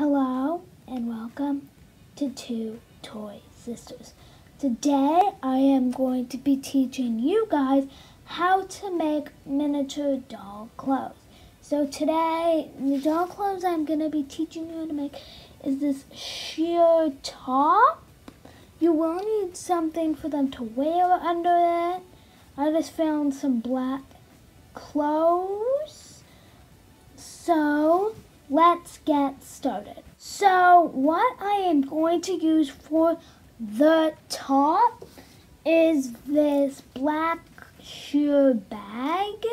Hello and welcome to Two Toy Sisters. Today I am going to be teaching you guys how to make miniature doll clothes. So today the doll clothes I'm going to be teaching you how to make is this sheer top. You will need something for them to wear under it. I just found some black clothes. So let's get started. So what I am going to use for the top is this black shoe bag.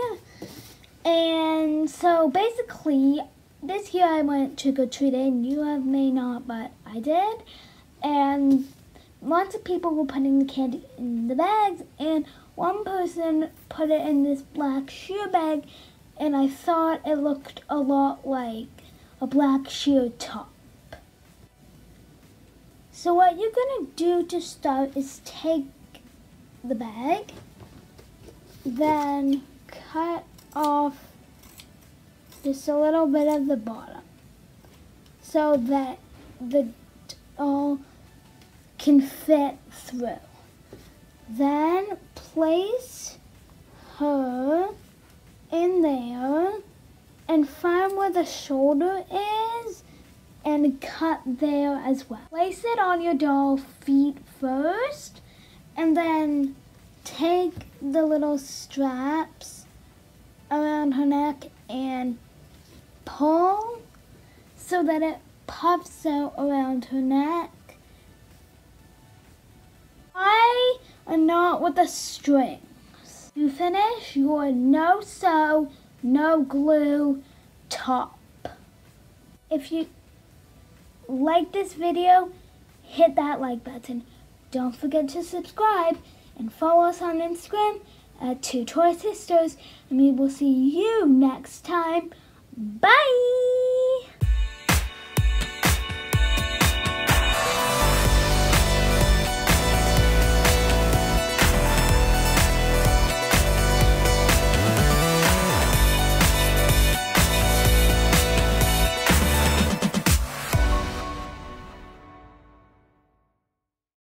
And so basically, this year I went trick-or-treating. You have may not, but I did. And lots of people were putting the candy in the bags. And one person put it in this black shoe bag. And I thought it looked a lot like a black sheer top. So what you're gonna do to start is take the bag, then cut off just a little bit of the bottom so that the doll can fit through. Then place her in there and find where the shoulder is and cut there as well. Place it on your doll feet first and then take the little straps around her neck and pull so that it puffs out around her neck. Tie knot with the strings. To finish your no sew no glue top. If you like this video, hit that like button. Don't forget to subscribe and follow us on Instagram at Two Toy Sisters. And we will see you next time. Bye!